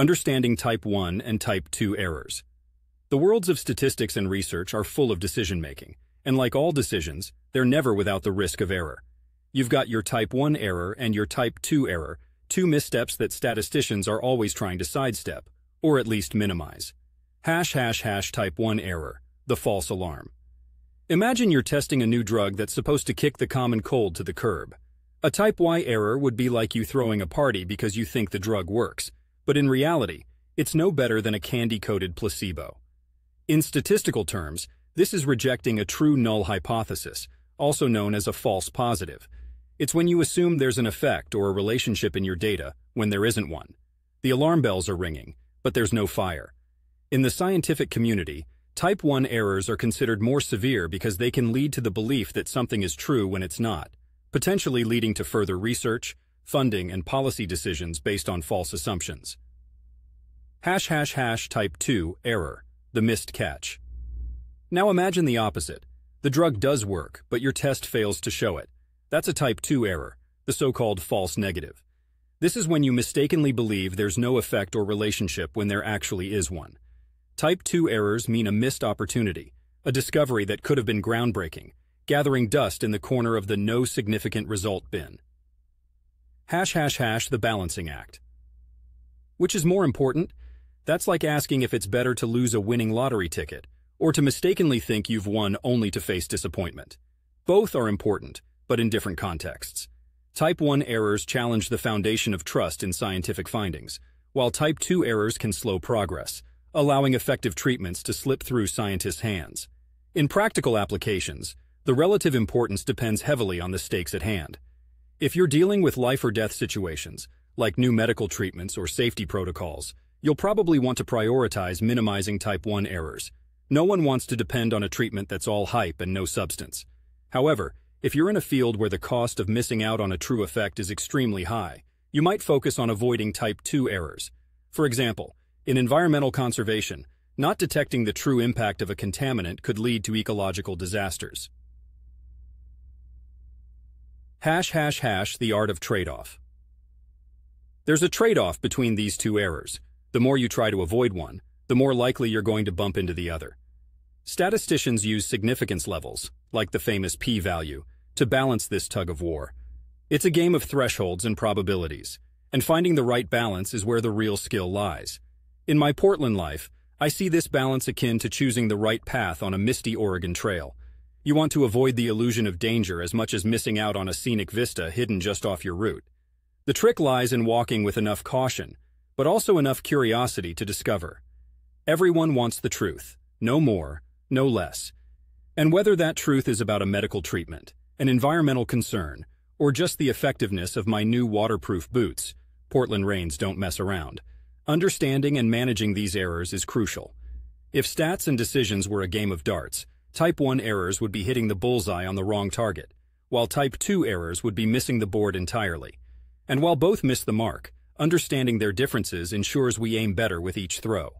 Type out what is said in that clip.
Understanding Type 1 and Type 2 Errors The worlds of statistics and research are full of decision-making, and like all decisions, they're never without the risk of error. You've got your Type 1 error and your Type 2 error, two missteps that statisticians are always trying to sidestep, or at least minimize. Hash hash hash Type 1 error, the false alarm. Imagine you're testing a new drug that's supposed to kick the common cold to the curb. A Type Y error would be like you throwing a party because you think the drug works, but in reality, it's no better than a candy-coated placebo. In statistical terms, this is rejecting a true null hypothesis, also known as a false positive. It's when you assume there's an effect or a relationship in your data when there isn't one. The alarm bells are ringing, but there's no fire. In the scientific community, type 1 errors are considered more severe because they can lead to the belief that something is true when it's not, potentially leading to further research, funding, and policy decisions based on false assumptions. Hash hash hash type 2 error, the missed catch. Now imagine the opposite. The drug does work, but your test fails to show it. That's a type 2 error, the so-called false negative. This is when you mistakenly believe there's no effect or relationship when there actually is one. Type 2 errors mean a missed opportunity, a discovery that could have been groundbreaking, gathering dust in the corner of the no significant result bin. Hash hash hash the balancing act. Which is more important? That's like asking if it's better to lose a winning lottery ticket or to mistakenly think you've won only to face disappointment. Both are important, but in different contexts. Type 1 errors challenge the foundation of trust in scientific findings, while Type 2 errors can slow progress, allowing effective treatments to slip through scientists' hands. In practical applications, the relative importance depends heavily on the stakes at hand. If you're dealing with life or death situations, like new medical treatments or safety protocols, you'll probably want to prioritize minimizing type 1 errors. No one wants to depend on a treatment that's all hype and no substance. However, if you're in a field where the cost of missing out on a true effect is extremely high, you might focus on avoiding type 2 errors. For example, in environmental conservation, not detecting the true impact of a contaminant could lead to ecological disasters. Hash hash hash the art of trade-off. There's a trade-off between these two errors. The more you try to avoid one, the more likely you're going to bump into the other. Statisticians use significance levels, like the famous p-value, to balance this tug of war. It's a game of thresholds and probabilities, and finding the right balance is where the real skill lies. In my Portland life, I see this balance akin to choosing the right path on a misty Oregon trail. You want to avoid the illusion of danger as much as missing out on a scenic vista hidden just off your route. The trick lies in walking with enough caution, but also enough curiosity to discover. Everyone wants the truth, no more, no less. And whether that truth is about a medical treatment, an environmental concern, or just the effectiveness of my new waterproof boots, Portland rains don't mess around. Understanding and managing these errors is crucial. If stats and decisions were a game of darts, Type 1 errors would be hitting the bullseye on the wrong target, while Type 2 errors would be missing the board entirely. And while both miss the mark, understanding their differences ensures we aim better with each throw.